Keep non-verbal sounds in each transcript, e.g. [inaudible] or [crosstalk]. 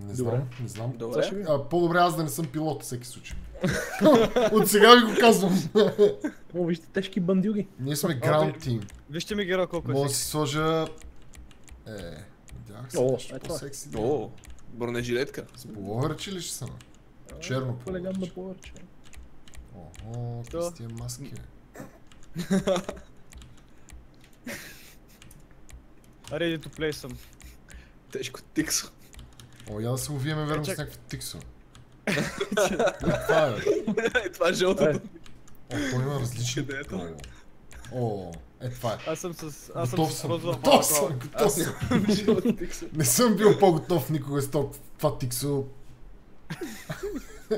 Не Добре. знам, не знам. Добре. ще А, по-добре аз да не съм пилот всеки случай. [laughs] От сега ви го казвам. [laughs] О, вижте, тежки бандюги. Ние сме Ground Team. Вижте ми геро колко Мога е да си сложа... Е, видях се, О, нещо ето. по-секси. О, бронежилетка. С половърчи ли ще са? Черно половърче. Охо, Що? какви с тия маски. [laughs] Ready to play съм. Тежко тиксо. О, я да се увиеме верно с чак- някакви тиксове. [laughs] Това е. Е, [laughs] това е жълтото. О, той има различни... Е? О, е това е. Аз съм с... Аз съм Готов съм, готов съм, готов съм. [laughs] тиксо. Не съм бил по-готов никога с то- това тиксо.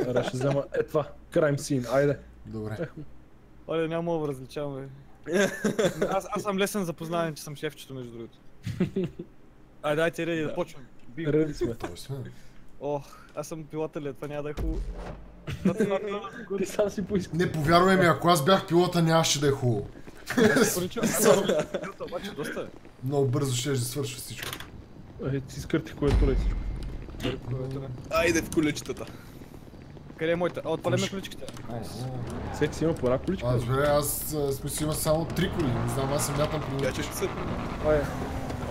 Ара, ще взема е това. Crime scene, айде. Добре. Оле, няма мога да различавам, бе. Аз, аз съм лесен за познаване, че съм шефчето, между другото. Айде, дайте реди да почвам. Реди сме. Той сме. Ох, аз съм пилотелят, това няма да е хубаво. Ти сам си поиска. Не, повярвай ми, ако аз бях пилота, нямаше да е хубаво. е. Много бързо ще да свършва всичко. Е, ти скърти клавиатура и всичко. Айде в колечетата. Къде е моята? А, отпалям Уж. ключките. Всеки си има по една количка. Аз, добре, аз а, смисъл има само три коли. Не знам, аз съм мятам се... Ай,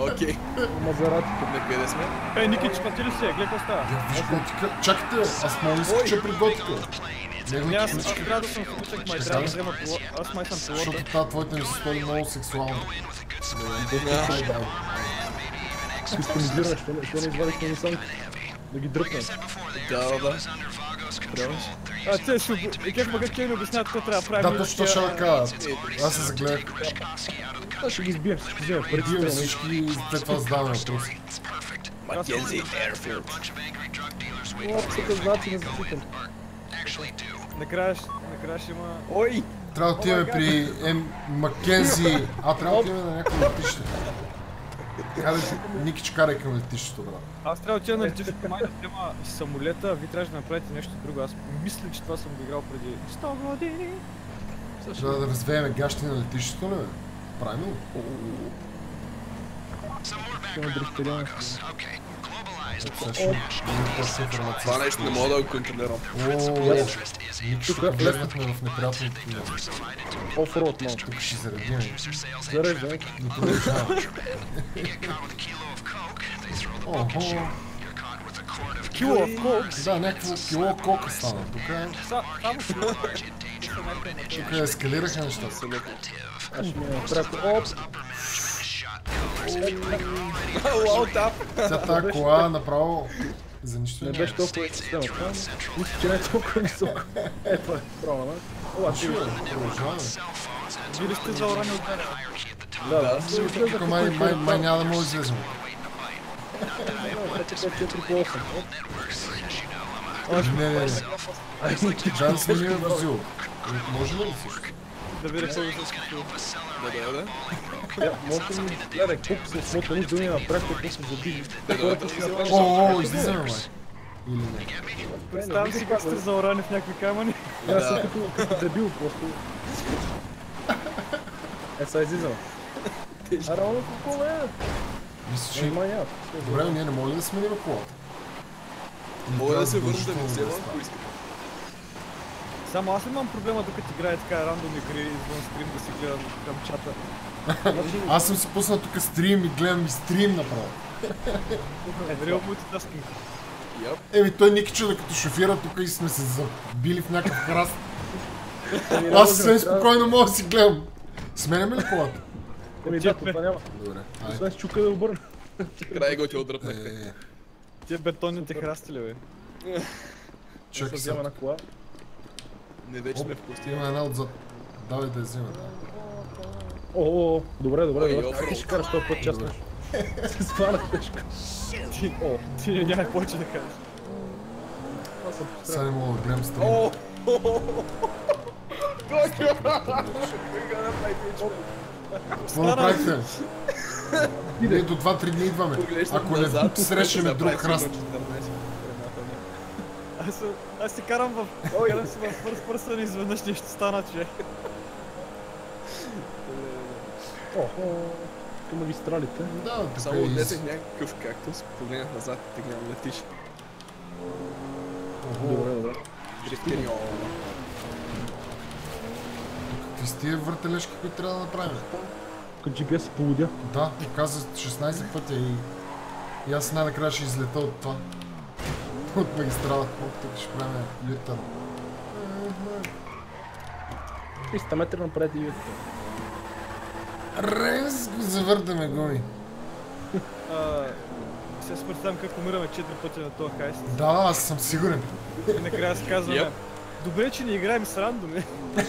Окей. Мазератите. На къде сме? Ей, Ники, чпати ли си? Гледай какво става. Чакайте, аз мога да изкача при готика. Не, аз трябва да съм случек, май трябва да взема пилот. Аз май съм пилота. Защото тази твоята ми се стори много сексуална. Кастомизиране, що не, извадихме ни сам да ги дръпнем. Да, да. А, те ще... И как мога че ми обясняват какво трябва да правим. Да, точно ще да кажа. Аз се загледах. Това ще ги избием, всички Преди ме да всички след това задаваме въпроси. Маккензи Airfield. О, тук знаци на защитен. Накрая, ще- накрая ще има... Ой! Трябва да отиваме при М. Маккензи. А, трябва да отиваме на някакво летище. Хайде, Никич, карай към летището, брат. Аз трябва да отида на летището май да взема самолета, а вие трябваше да направите нещо друго. Аз мисля, че това съм го играл преди 100 години. Трябва да развееме гащи на летището, ли бе? Има по-си информация. Това нещо не мога да го контролирам. Тук влезнахме в неприятното място. Офроуд малко. Тук ще заредим. Зареждай. Охо. Кило в кол. Да, някакво кило кока стана. Тук, кило. тук ескалираха нещата. Аз ще ми пряко. Оп! Уау, тап! Сега тази кола направо за нищо Не не беше толкова система. Мисля, че не е толкова високо. Е, това е. Право, не? Ола, ти Продължаваме. Вие сте за урани от мене. Да, да. Аз ще Тук май, май, май няма да мога да излезем. 4 по 8. Не, не, не. Ай, Да, да сменим возил. Може ли да също? Да ви рече да се Да, да, да. Я, може да гледай, колко са смотани думи напред, колко са забили. О, о, излизаме, май. Или не? Представям си как сте за урани в някакви камъни. Аз съм като, дебил просто. Е, сега излизам. Аре, оно какво е? Мисля, Че я. Добре, ние не можем ли да сменим колата? Мога да се да става? ако искате. Само аз имам проблема, докато играе така рандом игри извън стрим да си гледам към чата. Аз съм си пуснал тук стрим и гледам и стрим направо. Е, real multitasking. Яп. Еми той Никичо като шофира тук и сме се забили в някакъв храст. Аз съвсем спокойно мога да си гледам. Сменяме ли колата? Еми, да, това няма. Добре. Освен с чука да обърна. Край го ти отдръпнахте. Е, Тия бетонните храсти ли, бе? чакай сега. Не вече сме в пустия. Има една отзад. Давай да я взема. О, о, о, добре, добре, Ой, добре. офроуд. Ти ще караш този път част. Се [laughs] свалях тежко. Ти, о, ти няма повече да кажеш. Сега не мога да гледам стрим. О! Кога направи пичка? Какво направихте? Ние до 2-3 дни идваме. Ако не срещаме друг храст. 14. Аз, си карам в... Карам си в first person и изведнъж нещо стана, че... О, о, тук магистралите. Да, Само е отнесех някакъв кактус, погледнах назад и те гледам летиш. Добре, добре. Дрифтерио. Какви с тия въртележки, които трябва да направим? Като GPS се полудя. Да, показва 16 пътя и... И аз най-накрая ще излета от това. От магистралата. От тук ще правим лютър. 300 метра напред и вие. Рез го завъртаме гуми. Сега си представям как умираме 4 пъти на този хайст. Да, аз съм сигурен. И накрая си казваме, Yep. добре, че не играем с рандоми. [laughs]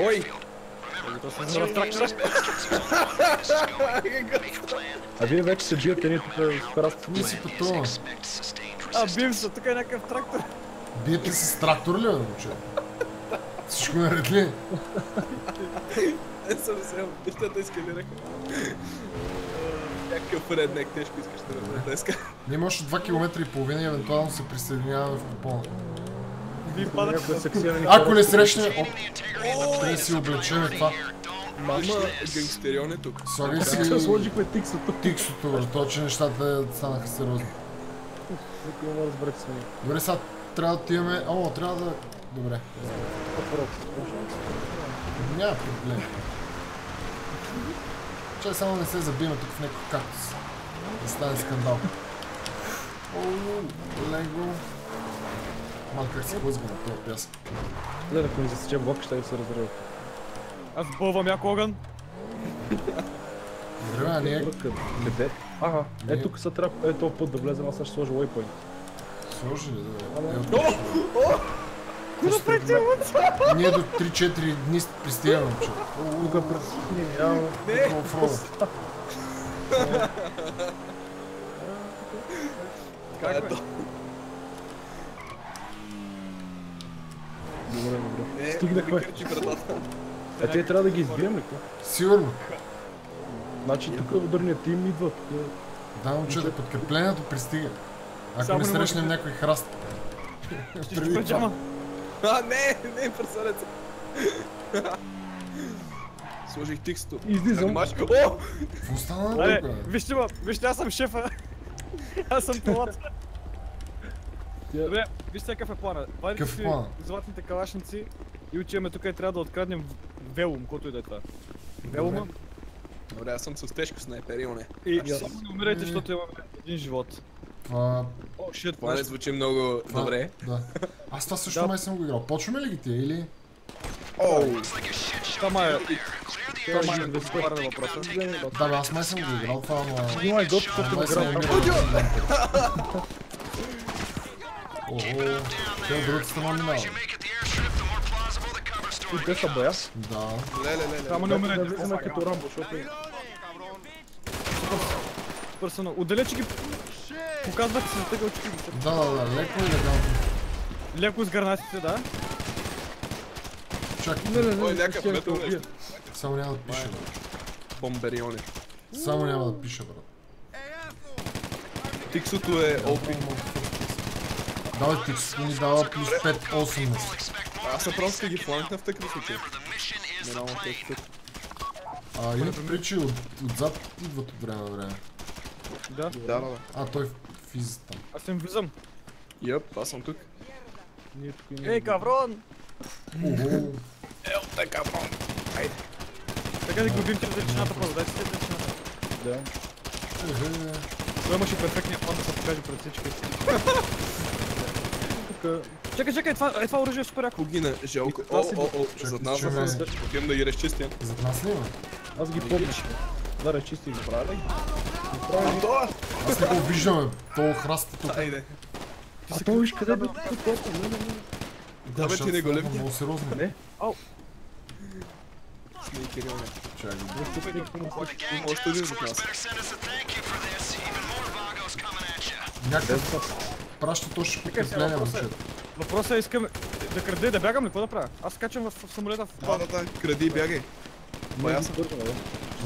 Ой! То се взема в трактора. [laughs] А вие вече се биете ние тук с храста. Си пътуваме. А, бим се, тук е някакъв трактор. Биете се с трактор ли, момче? Всичко наред ли? Не съм взел, нещата ескалираха. Някакъв реднек тежко искаш да направя днеска. Ние още 2 км и половина и евентуално се присъединяваме в купона. Ако не срещне... Оп, трябва да си облечеме това. Мама, гангстерион е тук. Слагай Се си сложихме тиксото. тиксото, бе, то, че нещата станаха сериозни. Никой не да разберете с мен. Добре, сега трябва да отиваме... О, трябва да... Добре. Няма проблем. Чай само не се забиме тук в някакъв кактус. Да стане скандал. Оу, лего. Малко как се хлъзга на този пясък. Гледай, ако ни засече блок, ще да се разрива. Аз бълвам як огън. Добре, а ние Къде? Ага, е Ние- тук са трябва, е този път да влезем, аз ще сложа waypoint. сложи ли да е? Куда прете, Ние до 3-4 дни пристигаме, че. Е пред... Не? Как е? Добре, добре. Не, Стигнахме. А те трябва да ги избием ли? Сигурно. Значи тук ударният тим идва. тук е- Да, момчета, подкреплението пристига. Ако Само не не срещнем някой храст. Ще печама. А, не, не, прасалеца. Сложих тиксто. Излизам. Маш... О! Какво стана Аре, тук? вижте ма, вижте, аз съм шефа. Аз съм пилот. Добре, вижте какъв е плана. Вадите Какъв си златните калашници и отиваме тук и трябва да откраднем велум, който и да е това. Велума. Добре, аз съм с тежко снайпер, имаме. И Аз- само не умирайте, защото имаме един живот. Това... О, шит, Това не звучи много това- добре. Да. Аз това също Да. май съм го играл. Почваме ли ги тия или? Оу! Това е... Тя Това е на въпроса. Да, бе, аз май съм го играл това, ама... Има и готов, ама който май е съм играл. го играл. Те от другата страна минава. И те са боя. Да. Леле, леле. Само не Да умирайте. влизаме като Рамбо, защото... Пърсона. Отдалече ги показвате се за тъга очи. Да, да, да, леко и елегантно. Леко с гранатите, да. Чакай, Не, не, не, Ой, не, не, метал не, нещо. само няма да пише, брат. Бомбериони. Само няма да пише, брат. Тиксото е OP. Давай тикс, ни дава плюс 5-8 Аз съм просто ги фланкна в такъв случай. Нормално текстът. А, имате причи от, отзад идват от време на време. Да. Да, да. А, той физ там. Аз им влизам. Йоп, аз съм тук. Ние тук. Ей, каврон! Ого, Ел, така, брон. Айде. Така да глобим чрез речината първо, дайте речината. Да. Той имаше перфектния план да се покаже пред всички. Тук Чакай, чакай, това, е, това оръжие е супер яко. Погина, жалко. О, о, о, зад нас чакай. са Отивам да ги разчистя. Зад нас ли има? аз ги помня. Да, разчисти. Прави? Прави. Това! Аз не го виждаме, то храст е тук. Айде. А то виж къде бе? Тук точно. Не, не, не. Да, бе, ти не го лепни. Много сериозно. Не. Снейкериони. Чакай. Още един зад нас. Някакъв праща точно подкрепление, момчета. Въпросът е искам да краде, да бягам ли, какво да правя? Аз качвам в, в самолета в Да, да, да, кради и бягай. Бая ги съм.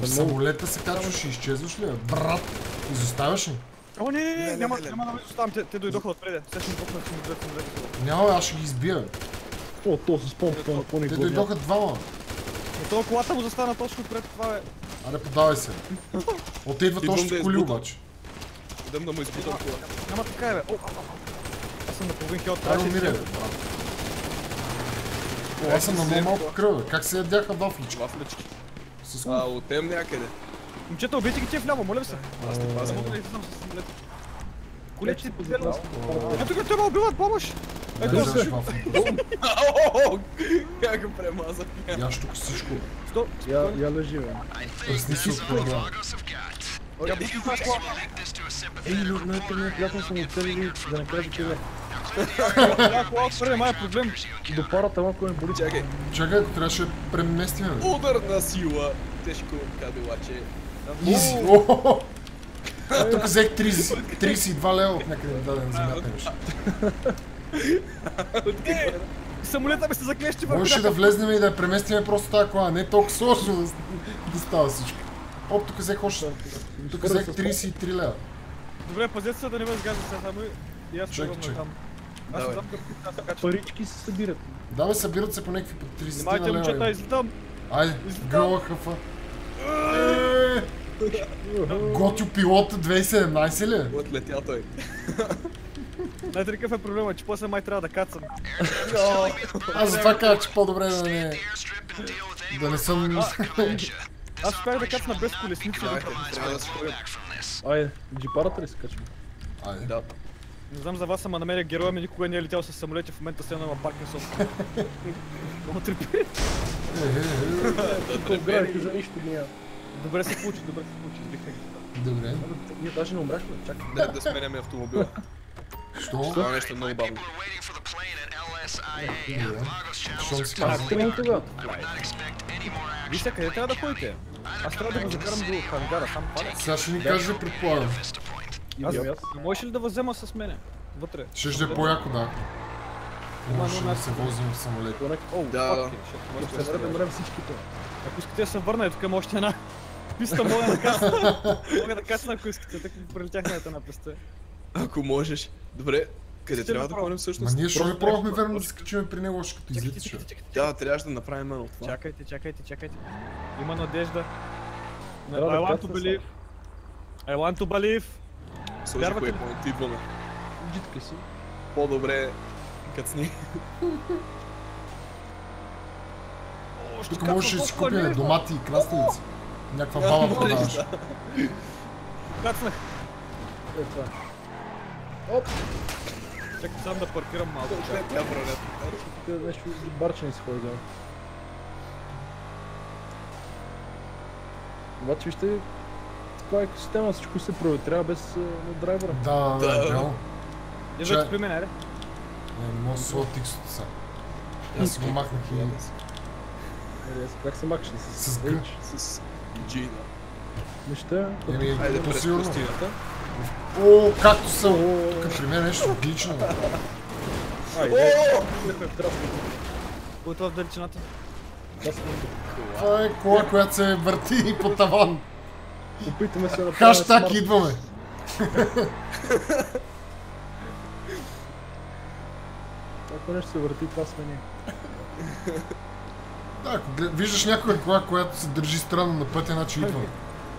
В самолета се качваш и изчезваш ли? Брат, изоставяш ли? О, не, не, Не, няма, да ме оставам, те, те дойдоха отпреде. Сега ще ми пукнат самолет, самолет, самолет. Няма, аз ще ги избия. О, то с помпата на пони Те дойдоха двама. Но това колата му застана точно пред това, бе. Аре, подавай се. [laughs] От те идват Идвам още коли обаче. Идем да му избутам кола. Няма така е, бе. Съм на половин. Ай, трябваше да- брат. О, аз съм на много малко кръв. Как се ядяха вафлички? Вафлички. С А, отем някъде. Момчета, убейте ги тия вляво, моля ви се. Аз те Аз пазя. мога да излизам с самолета. Колече ти Колече подведал. подведал. Ето го, те ме убиват, помощ! Ето. Ау, [laughs] Как го премазах. Яш тук всичко. Стоп, Я, лежи, бе. Пръсни си от програма. Ей, но на един приятел съм оцелили да не кажа, че бе. Това кола отвърне, май е проблем. До парата малко ме боли. Чакай. Чакай, трябваше да преместим, бе. Ударна сила. Тежко кадилаче. Изи. Тук взех 30 32 лева от някъде даден за мятнеш. Е, Самолета ми се заклещи върху Можеше да влезнем и да я преместиме просто тази кола, не толкова сложно да става всичко. Оп, тук взех още. Тук взех 33 лева. Добре, пазете се да не ме сгажда сега само и- аз тръгвам чакай. натам. Аз съм качвам. Парички се събират. Да бе, събират се по някакви по 30 Внимайте, момчета, лева. излитам. Айде, Излетам. гъла хъфа. Готю пилота 2017 ли? е? Отлетя той. Знаете ли какъв е проблема, че после май трябва да кацам. Аз затова казах, че по-добре да не... Да не съм... Аз успях да кацна без ходят. Айде, джипарата ли се качва? Айде. Да. Не знам за вас, ама на мен героя ми никога не е летял с самолети, в момента се на Паркинсон. Много трипи. Е, [laughs] е, е. Тук градите за нищо няма. Добре се получи, добре се получи, ги. Добре. Ние даже не умряхме, чакай. Да, да сменяме автомобила. Що? Това нещо е много бавно. Щом си А, казва. тръгнем тогава. Вижте къде трябва да ходите. Аз трябва да го закарам до хангара, сам паля. Сега ще ни каже, предполагам. Аз, не можеш ли да възема с мене? Вътре. Ще ще е по-яко, да. Може да се возим в самолет. Да, fuck да. ще да мрем всички това. Ако искате да се върна, е тук има още една писта, [laughs] мога да касна. Мога да касна, ако искате, така пролетях на една писта. Ако можеш. Добре. Къде трябва да ходим Ма всъщност? ние ще не пробвахме верно да се качим при него още като излиташе. Да, трябваше да направим едно това. Чакайте, чакайте, чакайте. Има надежда. I want to believe. I want to believe. Сложи кое point, идваме. Джитка си. По-добре кацни. Тук можеше да си купим домати и краставици. Някаква баба продаваш. Кацнах. Е, това. Чакай само да паркирам малко. Тук нещо с барче не си ходи да. Обаче вижте, такава екосистема всичко се проветрява без на драйвера. Да, да, Да. да. бяло. Идвайте Че- при мен, аре. Не, не мога да сложа тиксото сега. Аз си го махнах и... Е, Как се макаш с, С Г. H? С Джина. Неща. Еми, Айде О, както са. Тук при мен нещо отлично. Кой е в далечината? съм Това е кола, която се върти по таван. Опитаме се да Хаштаг идваме. Ако нещо се върти, това сме ние. Да, ако виждаш някоя кола, която се държи странно на пътя, значи идваме.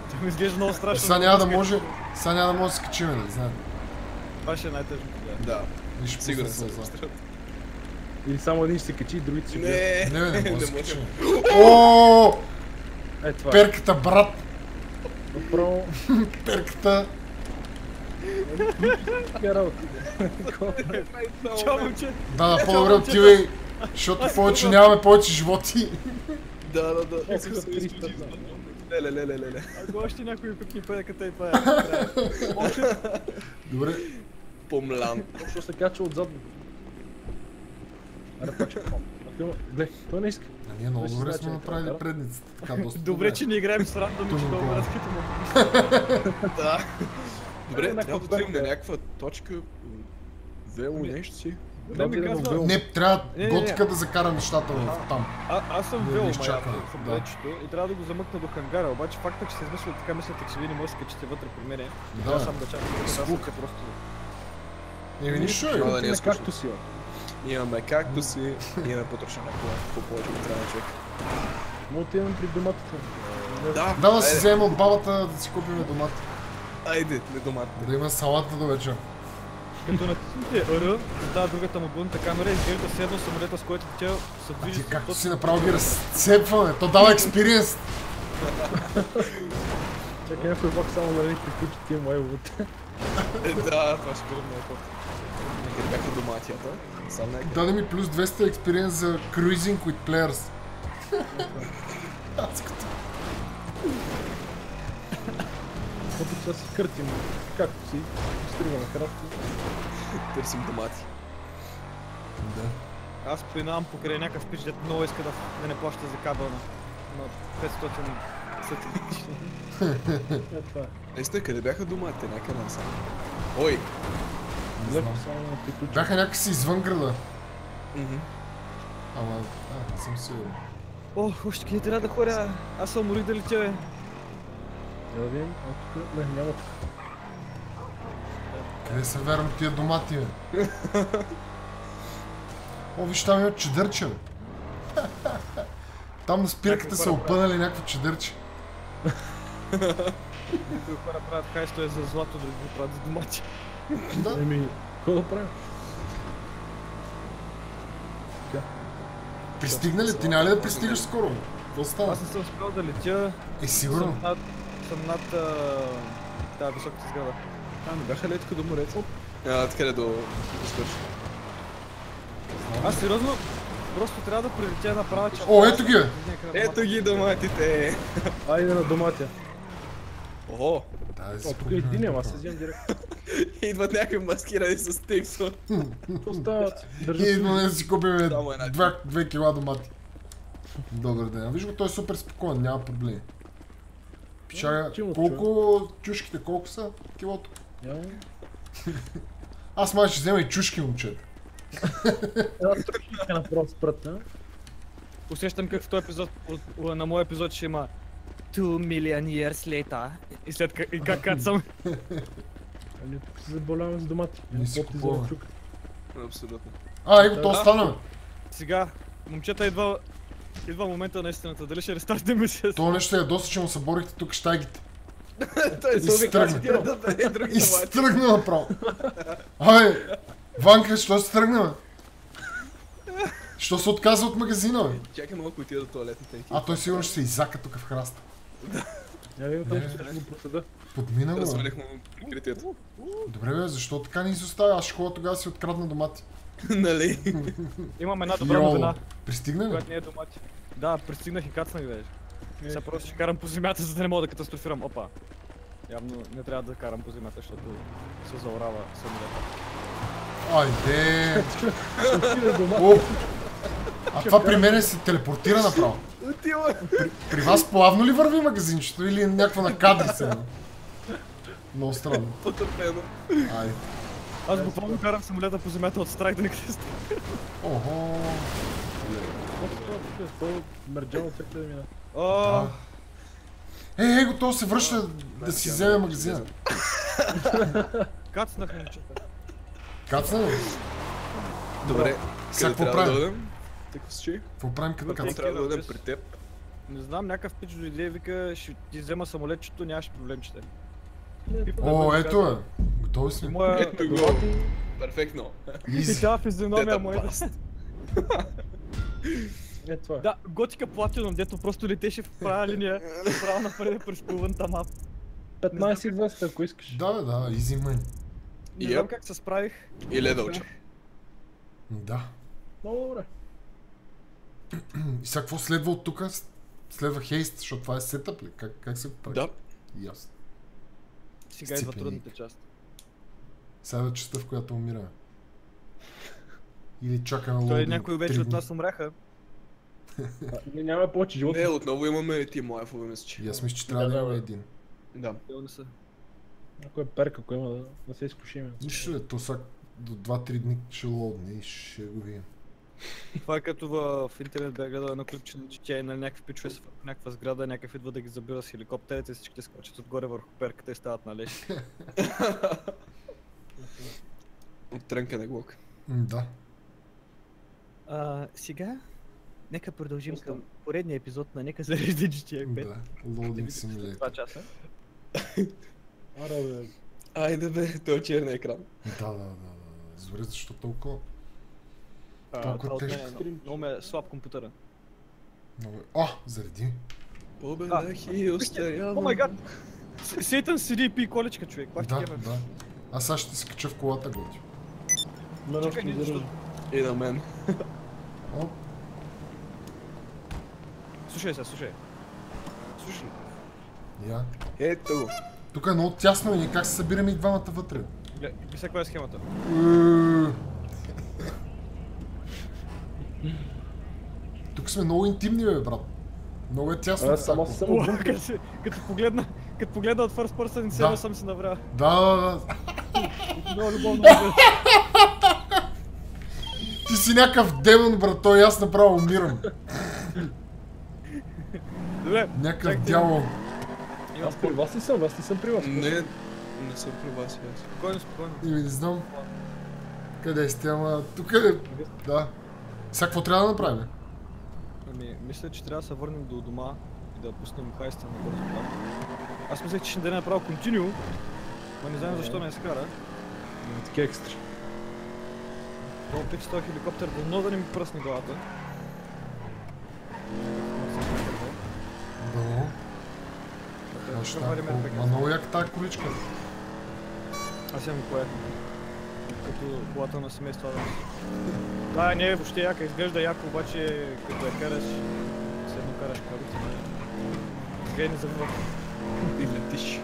Това ми изглежда много Е, страшно. сега няма да може, сега няма да може да се качиме, нали знаете. Това ще е най-тъжното. да. Да, И ще сигурен съм. Или само един ще се качи и другите ще. Не, Не, бе, не може да се може. качиме. О, Е, това е. перката, брат, Направо, перката. Чао, момче. Да, да, по-добре отивай, защото повече нямаме повече животи. Да, да, да. Колко Искам са да се изключи 300? извън. Леле, леле, леле. Ако още някой пъкни педеката и това е. Добре, Помлян. Защо се кача отзад? Аре, пак ще Гледай, той не иска. а ние много добре знае, сме направили предницата, така доста Добре, че не играем с рандом, че кола. разкитаме. Да. Добре, трябва да отидем на някаква точка. Вело нещо си. Да, ми казва-. Не, трябва Не, не, не. готика да закара нещата в там. А, аз съм Да вел ви мая изчакаме, в да. самолетчето и трябва да го замъкна до хангара, обаче факта, че се измисля така мислите, че вие не можете да се качите вътре при мене. Да. Трябва сам да чакам. Аз съм Скука. се просто... Еми нищо е. Да е скучно. както си. Имаме както си, имаме потрошена кола. Какво повече трябва човек? Може да отидем при доматите. Да, Да, да си вземем от бабата да си купим домати. Айде, не домат. Да има салата до вечер. Като натиснете R, задава другата му бунта камера, изглежда се едно самолета, с който тя се движи. ти както точно- си направо ги разцепваме, то дава експириенс. Чакай някой влак само да не приключи тия лайвовете. Е, Да, това ще бъде много ход. Къде бяха доматията? Нека. Даде ми плюс 200 експириенс за cruising with players. [laughs] Адското. Сега си къртим, както си, стриваме кратко. Търсим домати. Да. Аз преминавам покрай някакъв пич, дето много иска да, да не плаща за кабел на, на 500 сателити. Е, това е. Наистина, къде бяха доматите? Някъде насам. Ой! Не. Бяха някакси извън града. Ама, а, не съм сигурен. О, още къде трябва да ходя? Аз съм уморих да летя, бе. Да видим, а тук, не, няма тук. Къде се вярвам тия домати, бе? О, виж там има чедърче, бе. Там на спирката са опънали някакво чедърче. Някои хора правят хайсто е за злато, други го правят за домати. Да. Еми, какво да правим? Пристигна ли? Ти няма ли да пристигаш скоро? Какво става? Аз не съм успял да летя. Е, сигурно. Съм над, а, тази високата сграда. А, не бяха ли тук до морето? А, откъде до... до свърши? Аз сериозно, просто трябва да прилетя направо, че... О, ето ги. Ето ги доматите! [laughs] Айде на! Да, да О, тук е един, ама аз се вземам директно. [laughs] Идват някакви маскирани с [laughs] става? Държа И идваме да си купим Само една. 2 кила домати. Добър ден. Виж го, той е супер спокоен, няма проблеми. Пичага, колко чушките, колко са килото? Няма. [laughs] Аз май ще взема и чушки, момчета. [laughs] Аз тук ще направо спрат, а? Усещам как в този епизод, на моя епизод ще има 2 million years later. И след как, и как кацам. [laughs] Ами тук се заболяваме с домати. Не си купуваме. Абсолютно. А, его, то остана. Сега, момчета, идва, идва момента на истината. Дали ще рестартнем се? То нещо е доста, че му съборихте тук щайгите. [laughs] Той се да други И се тръгна направо. Абе, Ванка, що се тръгна? Що се отказа от магазина, бе? Чакай малко отида до туалетната. А той сигурно ще се изака тук в храста. Я видим там, Не. ще го. Подмина го. Развалихме прикритието. Добре, бе, защо така ни изоставя? Аз ще ходя тогава си открадна домати. [laughs] нали? Имам една добра новина, Пристигна ли? която не е домати. Да, пристигнах и кацнах вече. Е, Сега просто ще карам по земята, за да не мога да катастрофирам. Опа. Явно не трябва да карам по земята, защото се заорава самолета. Айде! А това при мен се телепортира направо. Отива! При вас плавно ли върви магазинчето или някаква на кадри се? бе? Много странно. Потърпено. Ай. Аз буквално карам самолета по земята от страх да не тук? То мерджано всеки да мина. Е, его, то се връща да си вземе магазина. кацнах момчета. Кацна ли? Добре. Сега какво правим? Какво правим като кацна? трябва да дойдем при теб? Не знам, някакъв пич дойде и вика, ще ти взема самолетчето, нямаш проблемчета. О, ето е. Готови сме. моя... Ето го. Перфектно. И Изи. тя физиономия моя. баст. Е, е. Да, готика платином, дето просто летеше в права линия, право напред през половината мап. 15-200, ако искаш. Да, бе, да, изи мен. Не знам как се справих. И ледълча. Да. Много добре. И сега какво следва от тук? Следва хейст, защото това е сетъп ли? Как, как се прави? Да. Ясно. Сега идва трудната част. Сега е частта, в която умираме. Или чакаме Той някои вече от нас умряха. А, ние нямаме повече живот. Не, отново имаме тим лайфове, мисля, че. Аз мисля, че трябва да имаме един. Да. Не. Ако е перка, ако има да, да се изкушиме. Нищо е, то сега до 2-3 дни ще лоудне и ще го видим. Това е като в, в интернет бях гледал едно клипче, че тя е на някакви пичове с в някаква сграда, някакъв идва да ги забира с хеликоптерите и всичките скочат отгоре върху перката и стават на леш. [laughs] От трънка на глок. Да. А, сега, нека продължим към поредния епизод на Нека зарежда GTA 5. Да. Loading Simulator. 2 часа. Аре, бе. Айде бе, той е черния екран. Да, да, да, да. Добре, защо толкова? А, Толкова мен тежко. е много- ме е слаб компютъра. Много е. О, заради. Победах и остарявам. О май гад! Сейтан седи и пи колечка, човек. Пак Да, да. Аз сега ще се кача в колата, готи. Мен Чакай, още не защо- И на мен. Слушай се, слушай. Слушай. я. Ето. Тук е много тясно и как се събираме и двамата вътре. Гледай, Виж каква е схемата. Тук сме много интимни, бе, брат. Много е тясно. Аз само съм като, си- като погледна, като погледна от first person и Да. себе съм се набрал. Да, да, да. Много любовно. Ти си някакъв демон, брат. Той аз направо умирам. Добре, Някакъв дявол. Аз при вас ли съм? Аз не съм при вас. Не, не съм при вас спокойно, спокойно. И не знам. Къде сте, ама... Тук е... Да. Сега какво трябва да направим? Ами, мисля, че трябва да се върнем до дома и да пуснем хайста на бързо. Аз мислех, че ще да направо континю, но не знам защо не изкара. Има Такива екстри. Много пич този хеликоптер, дано да не ми пръсне главата. Да. Ще Още варим ако... RPG. Ма много як тази количка. Аз имам кое. Като колата на семейство Адамс. Да, не е въобще яка, изглежда яко, обаче като я караш, все едно караш каруца, нали? Сега и не забива. И летиш.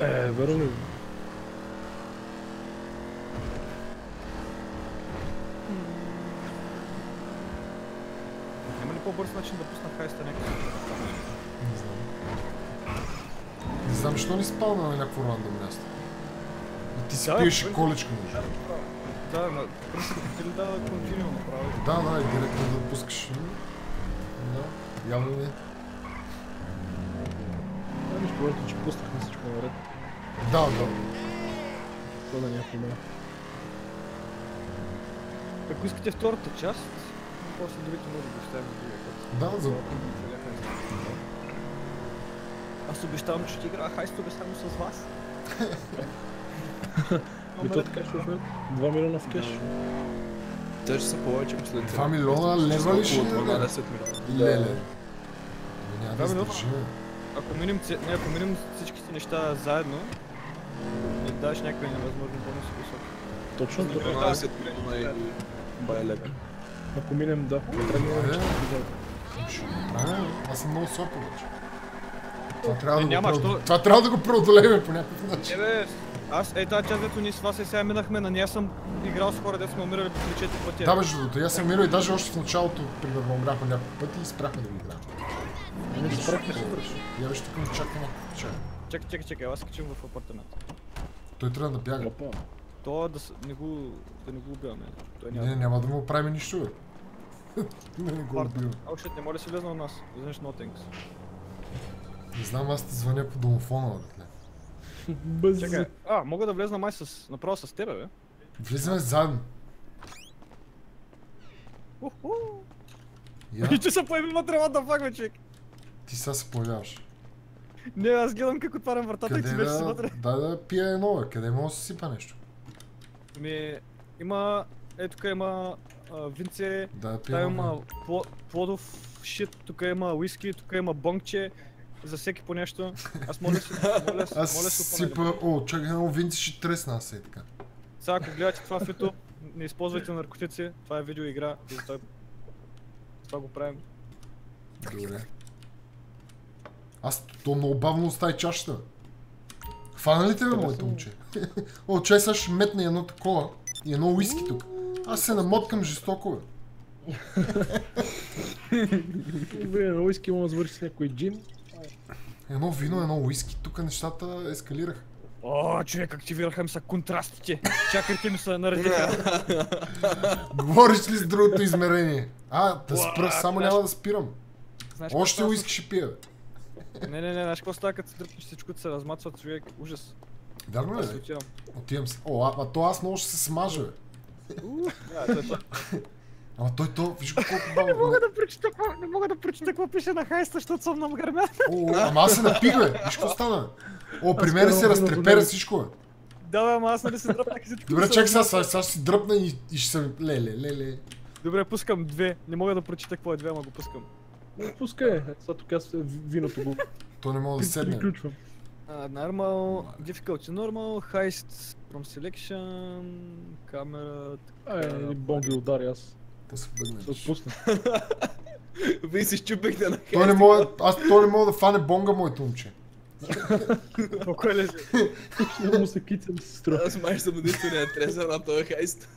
Е, верно ли? Няма ли по-бърз начин да пусна хайста някакъв? Не знам. Не знам, защо не спална на някакво рандом място. Ти си Да, пиеш и количка между. Да, на ти ли да континю направо? Да, да, и директно да пускаш. Да, явно не. Да, нищо, просто, че пуснахме всичко наред. Да, да. Това да няма проблем. Ако искате втората част, после другите може да оставим другия път. Да, за... Аз обещавам, че ще играя хайстове само с вас. [laughs] И то така ще отнем. 2 милиона в кеш. Те ще са повече след 2 милиона лева ли ще даде? 12 милиона. Леле. Няма да издържи. Ако не, минем всичките неща заедно, и даш някакви невъзможни бонуси високи. Точно така. 12 милиона и бая лега. Ако минем, да. Направим. Аз съм много слаб обаче. Това трябва, Е, Това трябва да го преодолеем по някакъв начин. Аз е тази част, дето ние с вас е сега минахме, на нея съм играл с хора, дето сме умирали по 3-4 пъти. Да, между другото, аз съм минал и даже още в началото, примерно, умряхме няколко пъти и спряхме да го играем. Не спрахме супер. Я виж тук ме чака някакво чай. Чакай, чакай, чакай, аз качим в апартамент. Той трябва да бяга. То да, не го, да не го убиваме. Той няма. Не, няма да му правим нищо, бе. [laughs] Не, не го. О, shit, не може да си влезна на нас. Изведнъж no thanks. Не знам, аз ти звъня по домофона, бе. [laughs] Чакай, а, мога да влезна май с, направо с тебе, бе. Влизаме заедно. Уху! И че се появи вътре, what the fuck, човек. ти сега се появяваш. Не, аз гледам как отварям вратата и Къде ти вече си да... вътре. Да, да пия едно, бе. Къде мога да се сипа нещо? Ми, има, е тук има а, винце, Да, пия има пло- плодов шит, тук има уиски, тук има бонкче, за всеки по нещо. Аз моля си, [laughs] моля, си- Аз моля си сипа... О, чакай, едно винци ще тресна аз е така. Сега ако гледате това в YouTube, не използвайте наркотици, това е видеоигра и затова, това го правим. Добре. Аз то много бавно остави чашата. Хвана ли те, бе, моето момче? [laughs] О, чай сега ще метне едно такова и едно уиски тук. Аз се намоткам жестоко, бе. Добре, на уиски мога да завърши с някой джин. Едно вино, едно уиски, тук нещата ескалираха. О, човек, активираха ми са контрастите. Чакайте ми се наредиха. [laughs] Говориш ли с другото измерение? А, да спра, само няма да спирам. Знаеш какво Още уиски ще пия. [laughs] Не, не, не, знаеш какво става, като се дръпнеш всичко, се размацва човек. Ужас. Вярно ли? отивам. Отивам се. О, а, а то аз много ще се смажа, е. Ама той то, виж колко бавно. [laughs] Не мога да прочита какво, не мога да прочита какво пише на хайста, защото съм на гърмян. Ама аз се напих, бе. Виж какво стана. О, при мен се разтрепера всичко, бе. Да, бе, ама аз нали се дръпнах и всичко. Добре, чакай сега, сега, ще си дръпна и, и ще съм... Леле, леле. Добре, пускам две. Не мога да прочита какво е две, ама го пускам. Не, Пускай, е, сега тук аз виното го То не мога да седне. приключвам. Uh, normal, difficulty normal, heist from selection, камера... Ай, или бомби удари аз. Да се бъдне. Се отпусна. [laughs] Вие се щупихте на Той не мога, аз той не мога да фане бонга, моето момче. [laughs] Колко е лежи? Ще му се кицам се струва. Аз май съм единствения трезър на този хайст.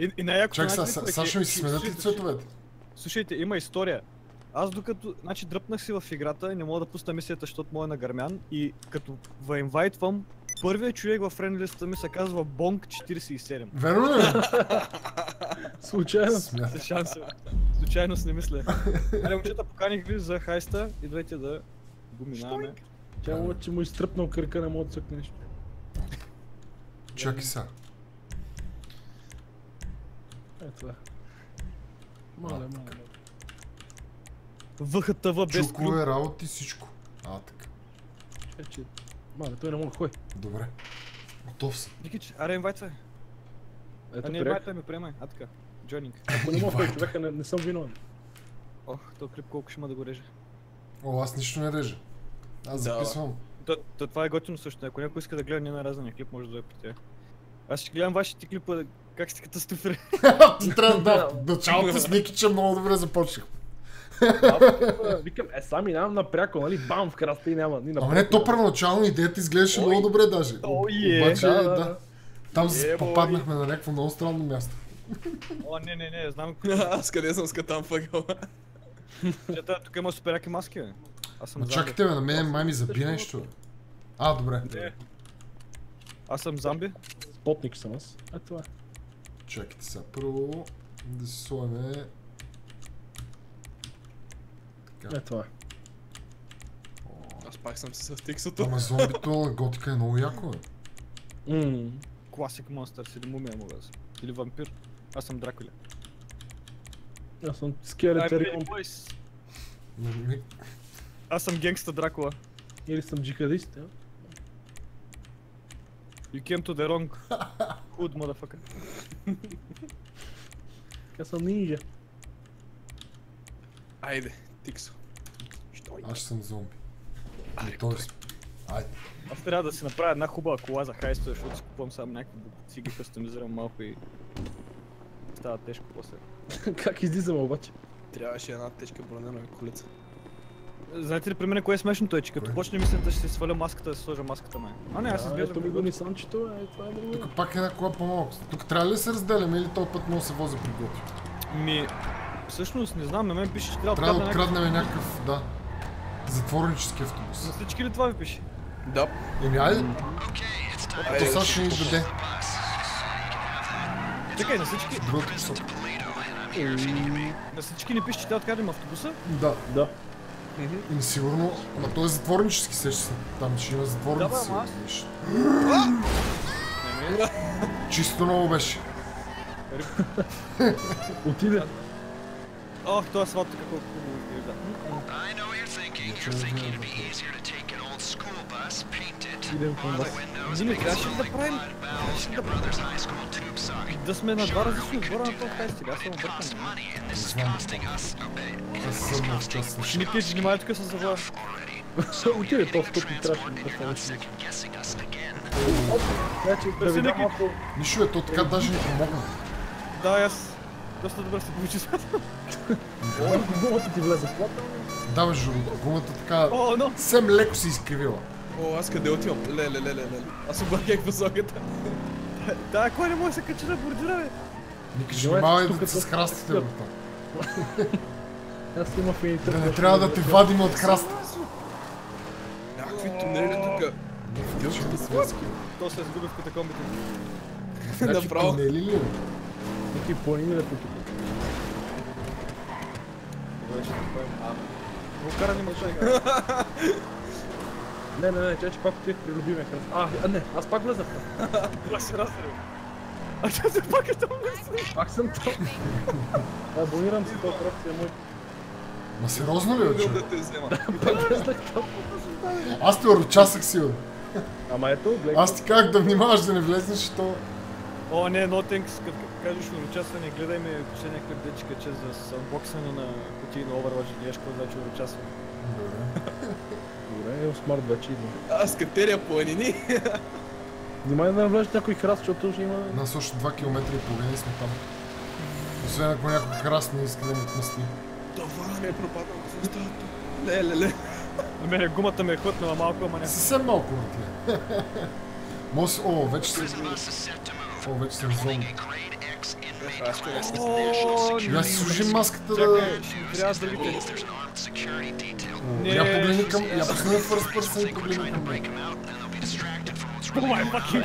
И, и най-якото Чак сега, е- ще ми се сменят ли цветовете? Слушайте, има история. Аз докато, значи дръпнах си в играта и не мога да пусна мисията, защото му е на гърмян и като ва инвайтвам, първият човек в френдлиста ми се казва Bonk 47. Верно ли? [laughs] Случайно. За шанса. Случайно не мисля. Аре, момчета, поканих ви за хайста, идвайте да го минаваме. Тя му, че му изтръпнал кръка, не мога да цъкне нищо. Чакай сега. Е, това. Мале, мале. ВХТВ без клюк. Чукове, работи, всичко. А, така. Е, че... Мале, той не мога да ходи. Добре. Готов съм. Никич, аре инвайтвай. Ето, А не приех. инвайтвай ми, приемай. А така. Джойнинг. Ако не мога да човека, не, не съм виновен. Ох, то клип колко ще има да го реже. О, аз нищо не режа. Аз Да. записвам. То, то, това е готино също. Ако някой иска да гледа ненарязания клип, може да при тях. Аз ще гледам вашите клипа, как сте катастрофирали. [laughs] Ти трябва да, началото с Никича много добре започнах. Аз а, викам, е, сам минавам напряко, нали? Бам в краста и няма. Ни Ама не, то първоначално идеята изглеждаше много добре даже. О, е. Обаче, Да, да, да. Там Е, попаднахме на някакво много странно място. О, не, не, не, знам. Аз къде съм скатан въгъла? Чета, тук има супер яки маски, бе. Аз съм чакайте, бе, на мен май ми заби нещо. А, добре. Не. Аз съм замби. Спотник съм аз. Е, това. е. Чакайте сега. Първо да си сложим... Е, това. е. Аз пак съм с тиксото. Ама зомбито на готика е много яко, бе. Ммм. Класик монстър или мумия мога да съм. Или вампир. Аз съм Дракуля. Аз съм I'm скелетарион. ready, boys. М- ми- Аз съм генгста Дракула. Или съм джихадист, е. You came to the wrong hood, motherfucker. Аз съм нинджа. Айде, тиксо. Що Аз ще съм зомби. Или Тоест. Айде. Аз трябва да си направя една хубава кола за хайста, защото си купувам само някакви си ги кастомизирам малко и става тежко после. [laughs] как излизам обаче? Трябваше една тежка бронена колица. Знаете ли при мен кое е смешното е, че като почне мисълта ще си сваля маската, да си сложа маската май. А не, аз А, изглеждам. Ето ми го Нисанчето, е, това е друго. Тук пак е една кола по-малко. Тук трябва ли да се разделяме или този път може да се вози при готи? Ми, всъщност не знам, на мен пише, че трябва да Трябва да откраднем някакъв, да, затворнически автобус. На всички ли това ви пише? Да. Еми, айде, то сега ще ни даде Чакай, на всички, другата посока. на всички ни пише, че трябва да откраднем автобуса? Да, Да. и сигурно, ама той е затворнически сеща се. Там ще има затворници. Да, бе, не, Чисто ново беше. Отиде. Ох, това тук колко хубаво изглежда. I know you're thinking. You're thinking it'd be easier to take an old school bus, paint it, към вас. windows, make it да like mud valves in your brother's high school tube sock. Да сме на два различни отбора на този хайст, сега съм Costs объркан. money, and this is Знам. costing us a bit. Аз съм част на Ще внимай тук с завоя. [laughs] Getting стъпи transported, трябваше да you're not стане. second guessing us again. Значи, да ви дам малко... Нищо е, то така даже ни помогна. Да, аз доста добре се получи с Гумата ти влезе в плата. Да, бе, Журу, гумата така О, но! съвсем леко се изкривила. О, аз къде отивам? Леле, леле, леле. Аз обърках посоката. [laughs] Да, кой не може да се качи на бордюра, бе? Ника, ще Желаете внимавай да с храстите, бе. [laughs] Аз има финитет. Да не трябва да те вадим от храста. Някакви тунели тук. Филчите связки. То се изгуби в катакомбите. Направо. тунели ли? Какви планини да тук. Вулкара не може да [laughs] Не, не, не, чай, че пак отих при любимия храст. А, а, не, аз пак влезах. Това [laughs] се разрев. А че се пак е там Пак съм там. [laughs] Абонирам се, този кръг си е мой. Ма сериозно ли, да те взема. Аз те урочасах сигурно. Ама ето, гледай. Аз ти как да внимаваш да не влезнеш, то... О, не, no thanks, като кажеш участване, гледай ме последния клип дечка, че за анбоксане на кутии на Overwatch, гледаш какво значи участване. [laughs] Добре, е смарт вече идва. Аз катерия планини. Внимай да не влезеш някой храст, защото ще има... Нас още 2 км и половина сме там. Освен ако някой храст не иска да ми отмъсти. Това ми е пропаднал. Става тук? Ле, ле, ле. На мене гумата ме е хвътнала малко, ама някакво. Съвсем малко на тия. Мос... О, вече съм... О, вече съм inmate Аз служим маската да... Трябва другите. Не, Я погледни към... Я пусни в first person и погледни към мен. Oh my fucking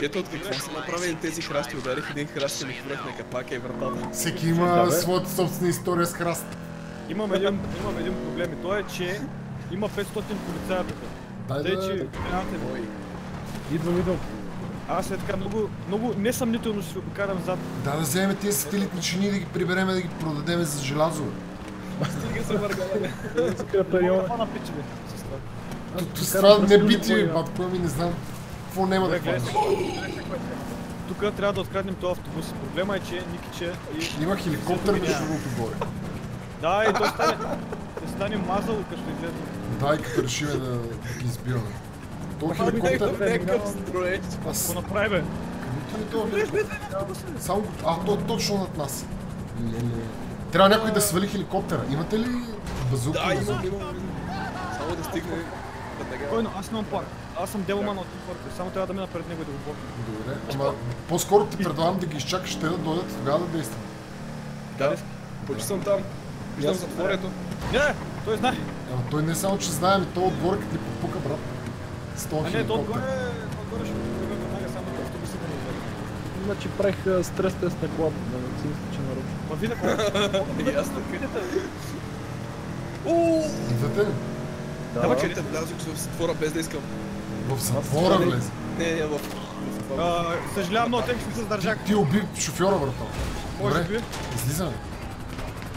Чето от какво са направили тези храсти? Ударих един храст и ми хвърляхме капака и вратата. Всеки има Да, своята собствена история с храст. Имам един, имам един проблем и то е, че има 500 полицая тук. Дай Тъй, че, Ой, Идвам, идвам. аз е така много, много несъмнително ще ви покарам зад. Да, да вземем тези сателитни чини и да ги приберем да ги продадем за желязо. стига се въргаля. Скъпа Йона. Това на пичове. с това. То- То с Карам това не бити, моя. бат, кой ми не знам. Какво няма да хванеш? Тук трябва да откраднем този автобус. Проблема е, че Никиче. Има хеликоптер между другото горе. Да, и той стане... Ще стане мазал, като ще излезе. Да, и като решиме да, ги избиваме. То Ами, хеликоптер... Някакъв строеж. Аз... Какво направи, бе? Където хеликоптер? Само... А, то е точно над нас. Леле. Трябва някой да свали хеликоптера. Имате ли базука? Да, имам, имам. имам. Само да стигне веднага. Кой, но аз нямам план. Аз съм делман от Инфорка. Само трябва да мина пред него и да го блокна. Добре, ама по-скоро ти предлагам да ги изчакаш те да дойдат и тогава да действаме. Да, почти съм там. Виждам затворето. Не, той знае. Ама той не само, че знаем, и то отгоре като ти попука, брат. С този А не, то отгоре, отгоре ще прибера веднага, само да автобуса да не излезе. Значи правих стрес тест на клап, да не си мисля, че нарочно. Ма видя какво? Ясно. Видите? Идвате ли? Да, Давай, че влязох в затвора без да искам. В затвора влезе. Не, не, в... Съжалявам, но тъй като се задържах. Ти уби шофьора, брата. Може би. излизаме.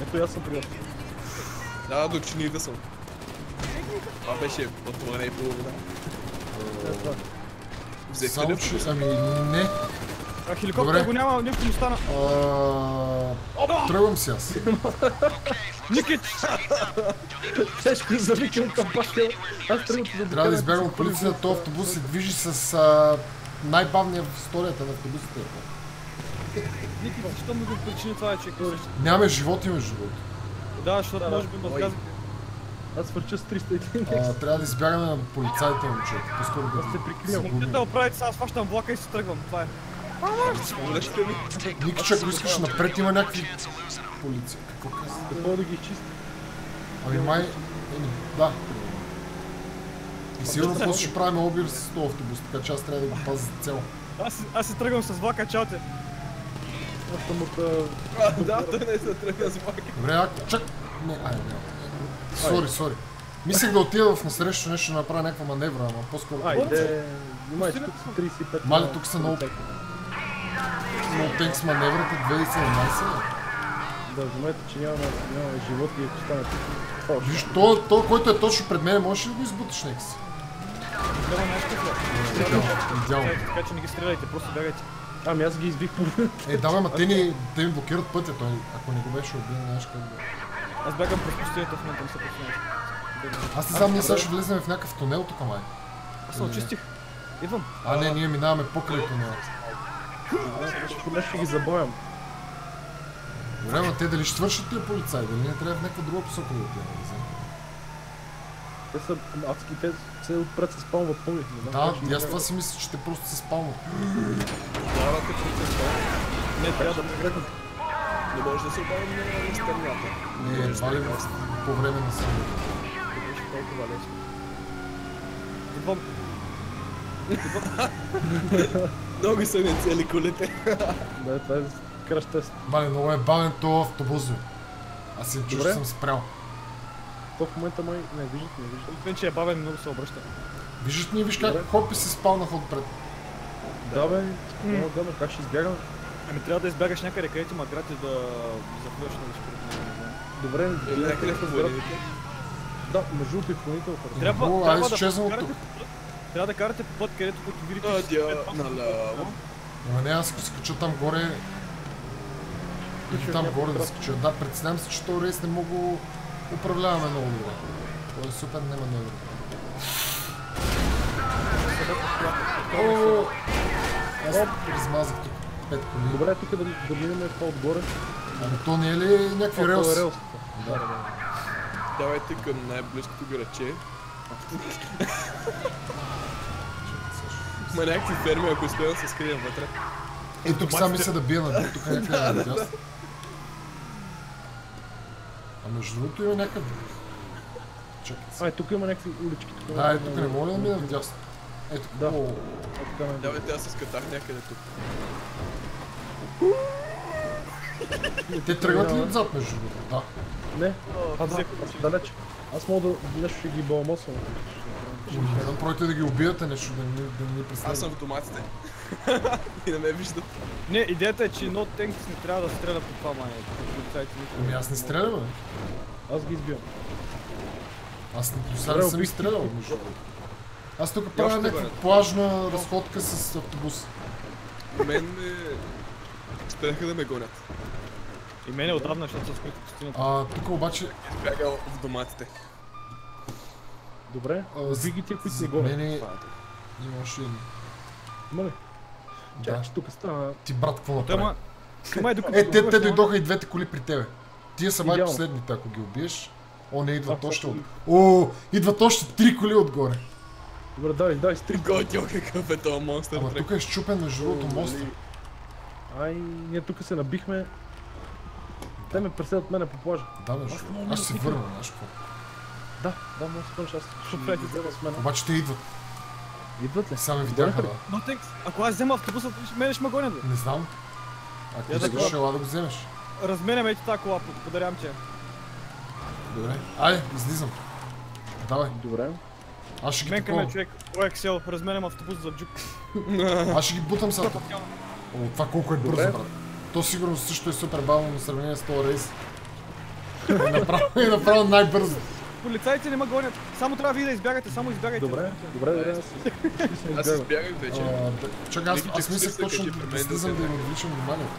Ето и аз съм приятел. Да, до чините съм. Това беше отворене и половина. Е, това. Взехте ли? Ами, не. А хеликоптер го няма, нищо му стана. Тръгвам си аз. Никит! Тежко е завикам към пакел. Аз тръгвам да Трябва да избягам от полицията. Този автобус се движи с най-бавния в историята на автобусите. Никит, защо ми го причини това, е, че Нямаме животи между другото. Да, защото може би ме. Аз свърча с 301. А, трябва да избягаме на полицайите, момчета. По-скоро да се прикривам. се Опит да оправите, сега аз фащам влака и си тръгвам. Това е. Никича, ако искаш напред, има някакви полиция. Какво каза? Какво да ги изчисти? Ами май... Еми, да. И сигурно после ще правим обир с този автобус, така че аз трябва да го пазя за цел. Аз, аз си тръгвам с влака, чао те. Аз съм от... а, А, да, той не се тръгна с мака. Добре, ако чак... Не, ай, не. Сори, сори. Мислех да отида в насрещу нещо, да направя някаква маневра, ама по-скоро... Айде, внимай, тук са 35. Мали, тук са много- Но тенкс маневрата 2017 Да, внимайте, че няма, няма живот и ако стане тук. Виж, то, то, който е точно пред мен, можеш ли да го избуташ нека си? Няма нещо такова. Идеално, идеално. Така че не ги стреляйте, просто бягайте. Ами аз ги извих по Е, да, бе, ма те, ни, те ми блокират пътя, той, ако не го беше убил, нямаш как да... Аз бягам през пустинята в момента, не се притеснявайте. Аз не знам, ние сега ще влезем в някакъв тунел тук, май. Аз се очистих. Идвам. А, не, ние минаваме покрай тунела. Поне ще ги забавям. Добре, ма те дали ще свършат тия полицаи, дали не трябва в някаква друга посока да отидем, не знам. Те са адски, те се отпред се спалват пълни. не Да, и аз това си мисля, че те просто се спалват. Давате процесуал. Не, трябва да прегръкна. Не може да се обадим на стърнята. Не, едва ли по време на сън. Беше толкова лесно. Идвам. Много са ми цели колите. Да, това е краш тест. Бали, много е бавен то автобус. Аз се чуш, съм спрял. То в момента май не виждат, не виждат. Освен, че е бавен, много се обръща. Виждаш ни, виж как хопи се спалнаха отпред. Да бе, много гъмно, как ще избягам? Ами трябва да избягаш някъде, където има грати да заплюеш на знам. Добре, Или някъде в град. Да, между другото и хранител. Трябва, О, трябва да изчезвам от карате тук. по път- Трябва да карате по път, където като видите... пет наляво. Ама не, аз ако скача там горе... Или Скачаш там горе да град. скача. Да, представям си, че този рейс не мога управляваме много добре. Той е супер неманеврен. О, Аз размазах тук пет коли. Добре, тук да, да минем това отгоре. Ами то не е ли някакви Това е релси? Да, да. Давайте към най-близкото градче. Има някакви ферми, ако успеем да се скрием вътре. Е, тук сега мисля да бия на тук някъде на дясно. А между другото има някакъв... Чакай А, е, тук има някакви улички. Тук Да, е, тук не мога да мина вдясно? Ето, Да. о, Е, така не Давайте аз се скатах някъде тук. те тръгват ли отзад между другото? Да. Не, а, да, далеч. Аз мога да нещо ще ги балмосвам. Не направите да ги убиете нещо, да ни, да ни Аз преследват. съм в доматите. [laughs] И не ме виждат. Не, идеята е, че No Tanks не трябва да стреля по това никога. Ами аз не стрелям, бе. Аз ги избивам. Аз не до сега Добре, не съм между другото. Аз тук правя не някаква плажна разходка с автобус. Мен ме... Спреха да ме гонят. И мене отдавна, защото съм пустината. А, тук обаче... Бягал в доматите. Добре, а, уби ги тия, които не гонят. мене има още едни. Има ли? Да. Чакай, че тук стана... Ти брат, какво направи? докато... Е, те, те дойдоха и двете коли при тебе. Тия са май последните, ако ги убиеш. О, не, идват още от... О, идват още три коли отгоре. Добре, дай, дай, стрик. Готио какъв е този монстър Ама тук е щупен между другото мост. Ай, ние тук се набихме. Те ме преследват мене по плажа. Да, между Аз се върна, знаеш какво. Да, да, може да спънеш, аз ще взема с мен. Обаче те идват. Идват ли? Сега ме видяха, да. No Tanks, ако аз взема автобуса, мене ще ме гонят, бе. Не знам. Ако да искаш, ела да го вземеш. Разменяме ето тази кола, подарям че. Добре. Айде, излизам. Давай, Добре. аз ще ги Мен към е такова. човек, о Excel, разменям автобус за джук. Аз ще ги бутам сега. тук. О, това колко е бързо, брат. То сигурно също е супер бавно в сравнение с този рейс. И направо, и направо най-бързо. Полицайите не ме гонят. Само трябва вие да избягате, само избягайте. Добре, добре, добре. Аз [laughs] избягах вече. Чакай, аз, Нека аз мислех точно да слизам да им отвличам вниманието.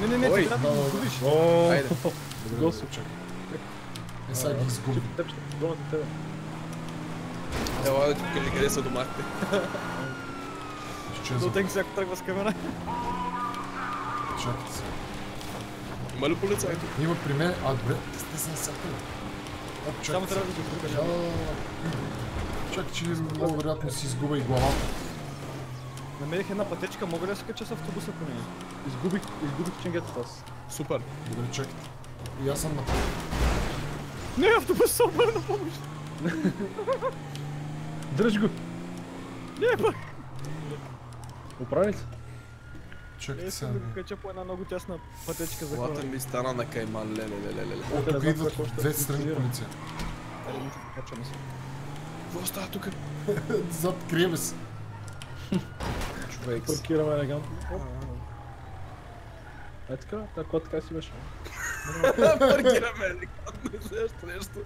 Не, не, не, ти трябва да го. О, Айде. Добре, чакай. Е, сега ги изгубим. И тебе. Ела да ти покажа къде са доматите. Ще. Tanks, ако тръгва с камера. Чакай се. Има ли полицай? Има при мен... А, добре, те сте се насякали. Чакай Само трябва да го да. Чакай, че много вероятно си изгуба и главата. Намерих една пътечка, мога ли да се кача с автобуса по нея? Изгубих, изгубих ченгетата аз. Супер. Добре, чакайте. И аз съм на Не, автобус се обърна помощ. Дръж го! Не, пък. Оправи се. Чакайте Е, сега. искам да го кача по една много тясна пътечка за хора. Колата ми стана на кайман, леле, леле, леле. О, тук идват ще две страни полиция. Аре, нищо, качваме се. Какво става тук? Зад криеме се. Човек. Паркираме елегантно. Е така, така, така си беше. Паркираме елегантно също нещо.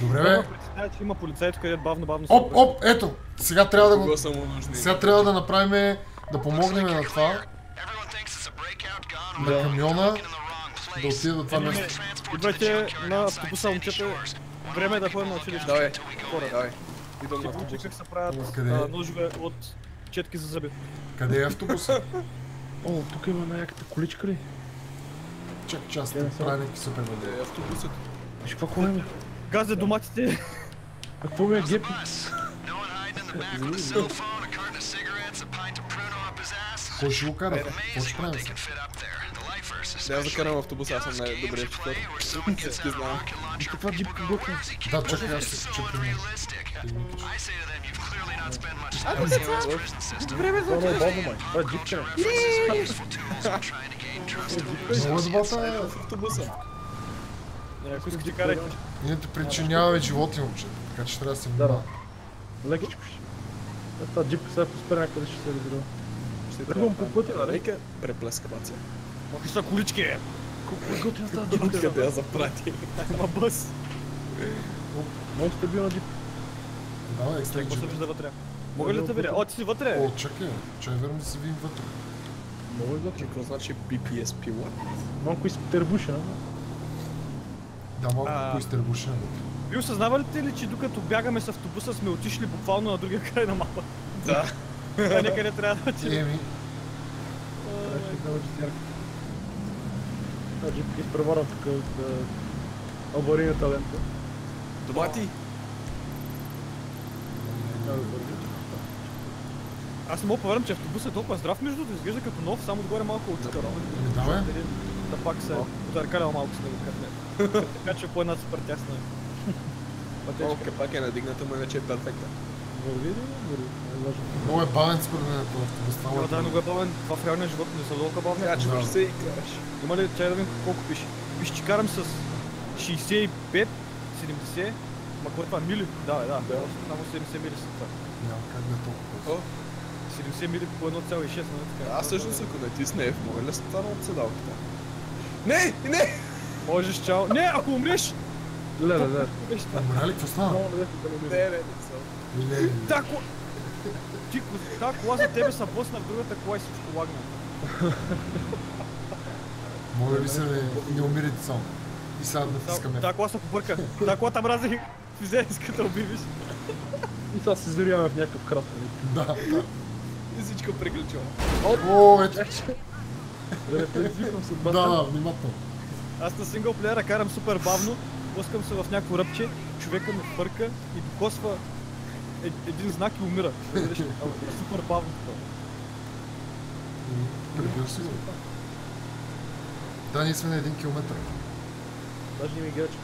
Добре, бе. представя, че има полицаи тук, където бавно, бавно се Оп, оп, ето. Сега трябва да го... Сега трябва да направим... Да помогнем на това, на камиона, да отиде до това не, място. Идвайте на автобуса, момчета. Време е да ходим на училище. Давай, Хора. давай. Идвам на Ти учи автобус. как се правят къде е? ножове от четки за зъби. Къде е автобуса? О, тук има яката количка ли? Чакай, че аз не са. правя някакви супер модели. Е, автобусът. Виж какво кола има? Газ за доматите. А какво ми е гепи? Кой ще го кара? Какво ще правим сега? can fit up there. The lifers, Да, аз да especially. карам автобуса, аз съм someone gets Всички знаем. launcher Каква джипка готва? Да, чакай, аз It's ще so че при мен. unrealistic. Ти ми кажеш. I say to them, you've clearly not spent much time in the US prison system. Това е много бавно, май. Това е джипка. to gain trust of Много е добрата е. В автобуса. Ако искаш ти карай. Ние те причиняваме животи, момче. Така че трябва да се Да, да. внимава. Лекичко ще. Е, Та джип сега поспера някъде ще се развива. Ще Тръгвам по пътя, нали? Нека преплеска баци. Какви са колички, е? Колко е готина тази джипка. Къде я запрати? Ма бъс. Много стабилна джип. Давай, екстрак Какво се джип. вижда вътре? Мога ли да те видя? О, ти си вътре! О, чакай, че е верно да се видим вътре. Много е готина. Какво значи BPSP what? Малко изтербуша, а? Да, малко А. по изтърбушен. Вие осъзнавате ли, че докато бягаме с автобуса сме отишли буквално на другия край на мапа? Да. А някъде трябва да отидем. Еми, ще джитярка. Тази джипка изпреварна тук от а, аварийната лента. Няма да върви. Аз не мога да повярвам, че автобусът е толкова здрав между другото, изглежда като нов, само отгоре малко от чука. еми давай. Да пак се ударкалял малко с него кърне. Така че по една супер тясна. [laughs] Малко капак е надигната, но иначе е перфектен. Върви ли? Върви. Е. Много е бавен според мен автобус. Е да, много е бавен. Това в реалния живот не са толкова бавни. Че Да. ще се и караш. Има ли, чай да видим колко пише. Пише, че карам с 65, 70, ма какво е това, мили? Да, да, Да. само 70 мили са това. Няма как да е толкова. О, 70 мили по 1,6, нали така? аз всъщност ако не тисне F, мога ли да стана от седалката? Не, не! Можеш, чао. Не, ако умреш! Леле, леле. Умря ли? Какво стана? Не да не Не, умира. Ти, ко- та кола за тебе са блъсна в другата кола и всичко лагна. Моля ви се, не, не умирайте само. И сега натискаме. Та кола се побърка. Та кола там рази да убивиш. И сега се заряваме в някакъв крат. нали? Да, да. И всичко приключва. О, ето. Да. Да, да, внимателно. Аз на сингъл плеера карам супер бавно, пускам се в някакво ръбче, човека ме фърка и докосва е- един знак и умира. Да видиш, ама е супер бавно това. Пребил си го. Да, ние сме на един километър. Даже не ми гледа, че.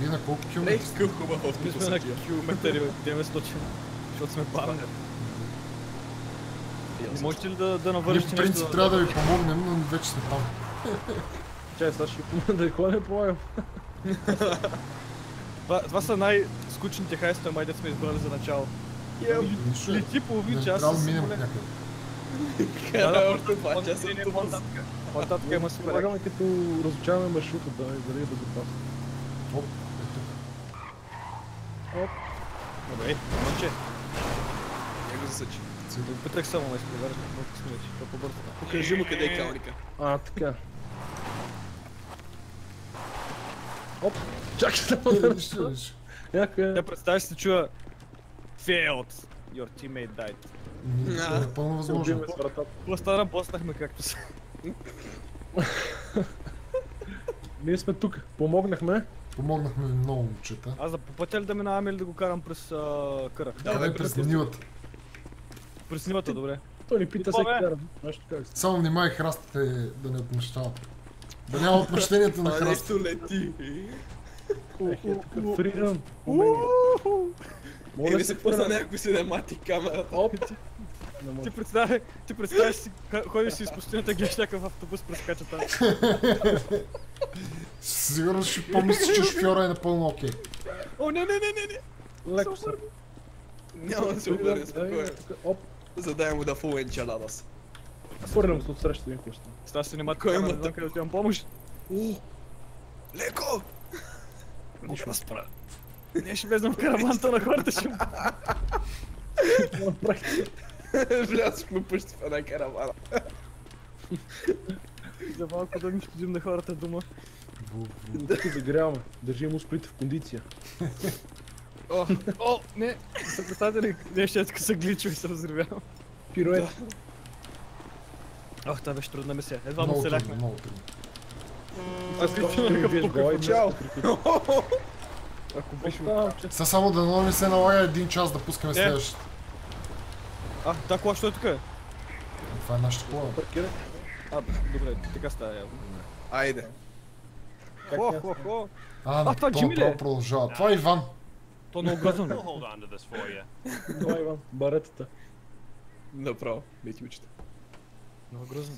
Вие на колко Не, километра? сте? какъв хубав Ние сме автобус на километър 900, защото сме бавни. Не можете ли да, да Ние навършите нещо? принцип трябва да ви помогнем, но вече сме там. Чай, сега ще да не помагам. [laughs] Това, това са най-скучните хайстове, май дет сме избрали за начало. Нищо е. Лети половин Не час трябва да с е някъде. Кара още два часа автобус. по-нататък. По-нататък има супер. Помагаме като разучаваме маршрута, да е дали е безопасно. Оп, ето. Добре, момче. Я го засъчи. Опитах само ме изпровера, много смееш, то по-бързо. Покажи му къде е калника. А, така. Оп! Чакай само да Е, Нищо, нищо. Яка е. Тя представи си, чува Failed. Your teammate died. Ми, е Напълно Се възможно. Пластара поснахме както са. Ние сме тук. Помогнахме. Помогнахме много, момчета. Аз да по пътя ли да минавам или да го карам през а, къра? Къде през нивата? През нивата, добре. Той ни пита всеки кара. Се. Само внимай храстите да не отмъщават. Да няма отмъщението на Това храстите. нещо лети. Ех, е тук фриран. Моля се пусна някой синематик камерата. Оп! Ти представяш, ти представяш си, ходиш си из пустинята, гледаш някакъв автобус прескача там. Сигурно ще помислиш, че шофьора е напълно окей. О, не, не, не, не, не. Леко се. Няма да се обърне спокойно. Задай му да фул енчаладас. Фърлям се отсреща един куст. С тази синематика, Кой има не знам тук? къде отивам помощ. Леко! Мога да спра. Не ще влезем в караванта на хората, ще му [laughs] Влязохме почти в една каравана. за малко да ми щудим на хората дома. Тук загряваме. Държим успорите в кондиция. О, о, не, са представители, нещо е така са гличо и се разривявам. Пирует. Ох, това беше трудна мисия. Едва му Много трудно, селяхме. много трудно. Аз лично на Виж някакъв глава покой. и Чао! Ако беше... Сега само да не се налага един час да пускаме Е. следващата. А, та кола, що е тук? Това е нашата кола. А, добре, така става явно. Айде. Хо, хо, хо. А, на това Джими ли е? продължава. Това е Иван. То много this for you. [laughs] Това Иван. Баретата. Направо. Не ти учите. Много грозно.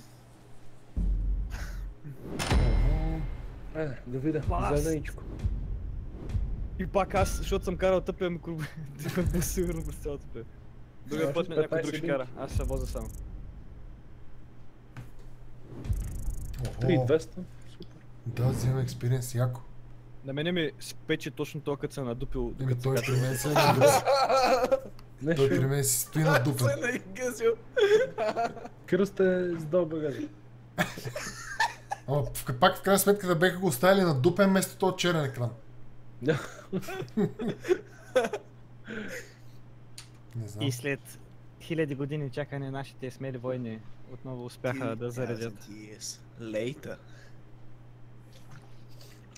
Е, да видя. Зеленичко. И пак аз, защото съм карал тъпия бус [laughs] сигурно през цялото пе. Другия път с някой 15 друг ще кара, аз ще возя сам. Охо, 3200. Супер. да, взимам експириенс, яко. На мене ми спече точно това, като се е надупил. Еми той при мен се е надупил. [laughs] Не, Той при мен си стои на. Кръст е сдал багажа. Ама в- пак в крайна сметка да беха го оставили на дупен вместо този черен екран. Не знам. И след хиляди години чакане нашите смели войни отново успяха да заредят. Лейта.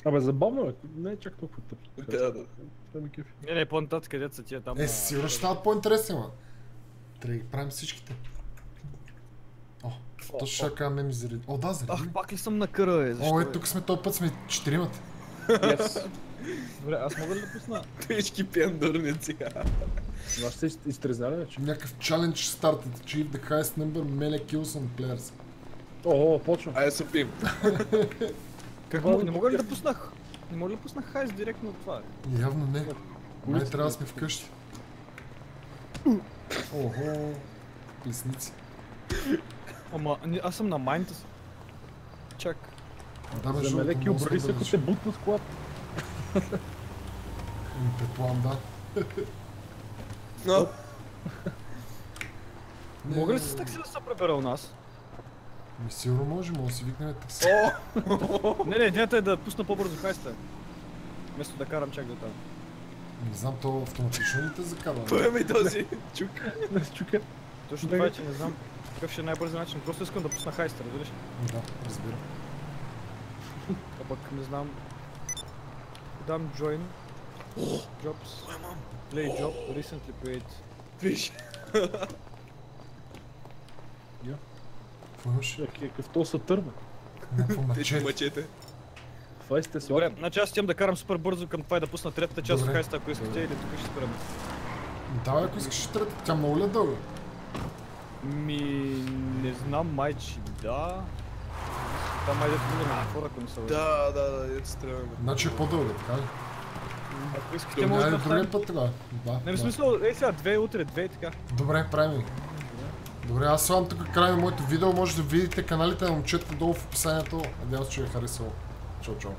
Абе, забавно е. Не е чак толкова тъп. Да, да. Това ми кефи. Не, не, по-нататък където са тия там. Е, сигурно ще стават по-интересни, ма. Трябва да ги правим всичките. О, то ще ще кажа ми заради. О, да, заради. Ах, пак ли съм на къра, е? Защо? О, е, тук сме този път сме четиримата. Yes. Добре, аз мога ли да пусна? Всички пендурници. Аз сте изтрезнали вече. Някакъв challenge started. Achieve the highest number melee kills on players. О, почвам. Айде се пим. [laughs] Как мога, не мога ли да пуснах? Не мога ли да пуснах хайс директно от това? Явно не. Май трябва да сме вкъщи. Охо. Плесници. Ама, аз съм на майнта си. Чак. Да, бе, За жълто, мелеки много образи съм се, ако те бутна с колата. Ами, Предполагам, да. [laughs] Но, Мога ли с такси да се прибера у нас? Ми сигурно може, може да си викнем такси. Не, не, идеята е да пусна по-бързо хайста. Вместо да карам чак до там. Не знам, то автоматично ли те закарва? поеме този чук. Не се чука. Точно това е, че не знам какъв ще е най-бързият начин. Просто искам да пусна хайста, разбираш? Да, разбира. А пък не знам. Дам join. Jobs. Play job recently paid. Виж. Какво имаш? Е какъв то са търва. Някакво мачете. Това е сте Добре, значи аз искам да карам супер бързо към това и да пусна третата част от хайста, ако искате, или тук ще спрем. Давай, ако искаш трета, тя много ли е дълга? Ми, не знам, майчи, да. Там май дето влизаме на хора, ако не са. Да, да, да, ето стреляме. Значи е по-дълга, така ли? Ако искате, може да другия път тогава. Да, Не, в смисъл, ей сега, две утре, две и така. Добре, правим. Добре, аз слагам тук край на моето видео. Може да видите каналите на момчета долу в описанието. Надявам се, че ви е харесало. Чао, чао.